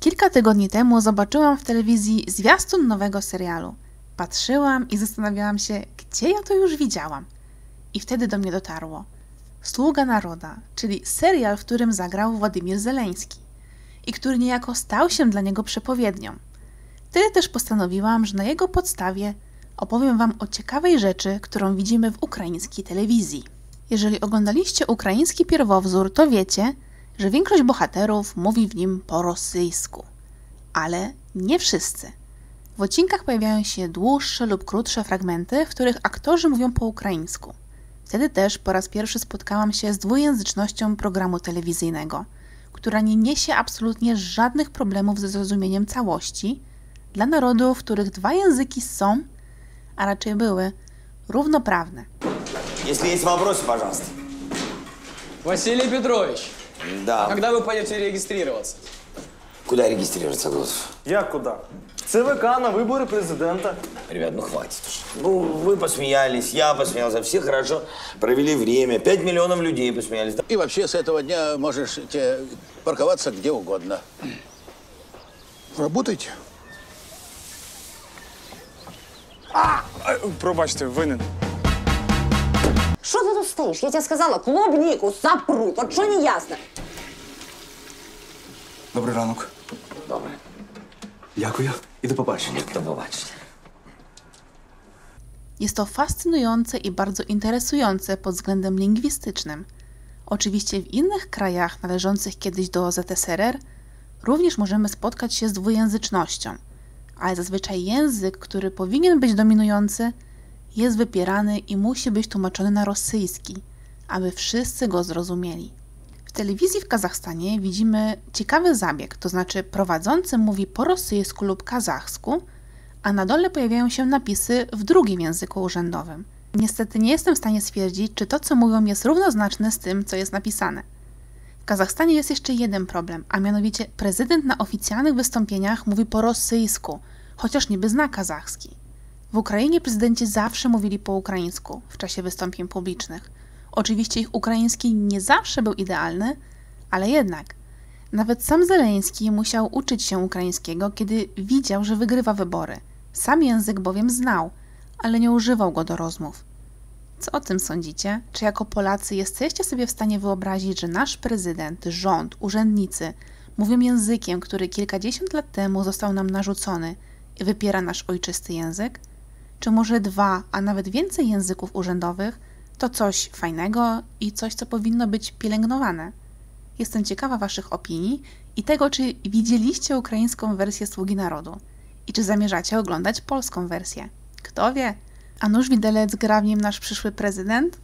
Kilka tygodni temu zobaczyłam w telewizji zwiastun nowego serialu. Patrzyłam i zastanawiałam się, gdzie ja to już widziałam. I wtedy do mnie dotarło. Sługa Naroda, czyli serial, w którym zagrał Władimir Zeleński i który niejako stał się dla niego przepowiednią. Wtedy też postanowiłam, że na jego podstawie opowiem Wam o ciekawej rzeczy, którą widzimy w ukraińskiej telewizji. Jeżeli oglądaliście ukraiński pierwowzór, to wiecie, że większość bohaterów mówi w nim po rosyjsku. Ale nie wszyscy. W odcinkach pojawiają się dłuższe lub krótsze fragmenty, w których aktorzy mówią po ukraińsku. Wtedy też po raz pierwszy spotkałam się z dwujęzycznością programu telewizyjnego, która nie niesie absolutnie żadnych problemów ze zrozumieniem całości dla narodów, w których dwa języki są, a raczej były, równoprawne. Если есть вопросы, пожалуйста. Василий Петрович, Да. а когда вы пойдете регистрироваться? Куда регистрироваться, Глотов? Як куди? В ЦВК на вибори президента. Ребят, ну хватит уже. Ну, вы посмеялись, я посмеялся, все хорошо провели время. Пять миллионов людей посмеялись. И вообще с этого дня можешь те, парковаться где угодно. Работайте. Пробачте, винен. Що ти тут стоїш? Я тебе сказала, клубнику запрут. От що не ясно? Добрий ранок. Добре, Дякую. І до побачення. до побачення. Jest to fascynujące i bardzo interesujące pod względem lingwistycznym. Oczywiście w innych krajach należących kiedyś do ZSRR również możemy spotkać się z dwujęzycznością, ale zazwyczaj język, który powinien być dominujący, jest wypierany i musi być tłumaczony na rosyjski, aby wszyscy go zrozumieli. W telewizji w Kazachstanie widzimy ciekawy zabieg, to znaczy prowadzący mówi po rosyjsku lub kazachsku, a na dole pojawiają się napisy w drugim języku urzędowym. Niestety nie jestem w stanie stwierdzić, czy to, co mówią, jest równoznaczne z tym, co jest napisane. W Kazachstanie jest jeszcze jeden problem, a mianowicie prezydent na oficjalnych wystąpieniach mówi po rosyjsku, chociaż niby zna kazachski. W Ukrainie prezydenci zawsze mówili po ukraińsku w czasie wystąpień publicznych. Oczywiście ich ukraiński nie zawsze był idealny, ale jednak. Nawet sam Zeleński musiał uczyć się ukraińskiego, kiedy widział, że wygrywa wybory. Sam język bowiem znał, ale nie używał go do rozmów. Co o tym sądzicie? Czy jako Polacy jesteście sobie w stanie wyobrazić, że nasz prezydent, rząd, urzędnicy mówią językiem, który kilkadziesiąt lat temu został nam narzucony i wypiera nasz ojczysty język? Czy może dwa, a nawet więcej języków urzędowych to coś fajnego i coś, co powinno być pielęgnowane? Jestem ciekawa Waszych opinii i tego, czy widzieliście ukraińską wersję Sługi Narodu i czy zamierzacie oglądać polską wersję. Kto wie? A nuż widelec gra w nim nasz przyszły prezydent?